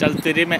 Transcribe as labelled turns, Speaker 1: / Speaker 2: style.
Speaker 1: चलते रे में